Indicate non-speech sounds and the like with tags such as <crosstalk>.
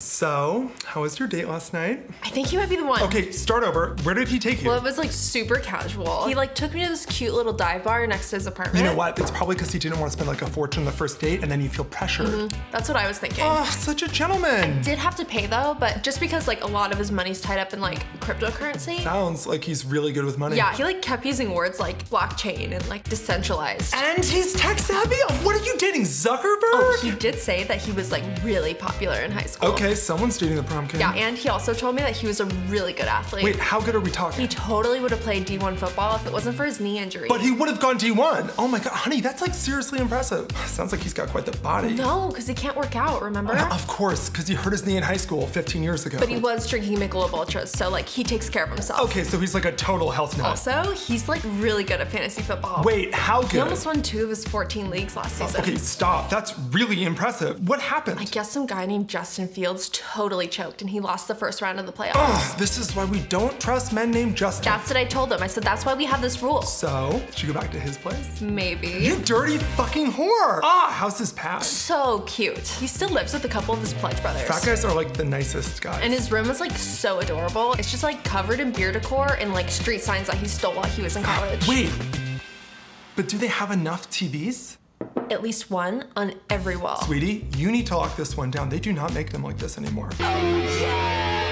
So, how was your date last night? I think he might be the one. Okay, start over. Where did he take you? Well, it was like super casual. He like took me to this cute little dive bar next to his apartment. you know what? It's probably because he didn't want to spend like a fortune on the first date and then you feel pressured. Mm-hmm. That's what I was thinking. Oh, such a gentleman. Did have to pay though, but just because like a lot of his money's tied up in like cryptocurrency. Sounds like he's really good with money. Yeah, he like kept using words like blockchain and like decentralized. And he's tech savvy? What are you dating, Zuckerberg? Oh, he did say that he was like really popular in high school. okay, someone's dating the prom king. Yeah, and he also told me that he was a really good athlete. Wait, how good are we talking? He totally would have played D1 football if it wasn't for his knee injury. but he would have gone D1. Oh my god, honey, that's like seriously impressive. <sighs> Sounds like he's got quite the body. no, because he can't work out, remember? Uh, of course, because he hurt his knee in high school 15 years ago. But he was drinking Michelob Ultras, so like he takes care of himself. Okay, so he's like a total health nut. Also, he's like really good at fantasy football. Wait, how good? He almost won two of his 14 leagues last uh, season. Okay, stop. That's really impressive. What happened? I guess some guy named Justin Fields totally choked and he lost the first round of the playoffs. Ugh, this is why we don't trust men named Justin. That's what I told him. I said, that's why we have this rule. so, should you go back to his place? Maybe. You dirty fucking whore! Ah, how's his past? So cute. He still lives with a couple of his pledge brothers. Fat guys are like the nicest guys. And his room is like so adorable. It's just like covered in beer decor and like street signs that he stole while he was in college. Wait, but do they have enough TVs? At least one on every wall. Sweetie, you need to lock this one down. They do not make them like this anymore. Oh,